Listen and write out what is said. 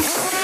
Yeah.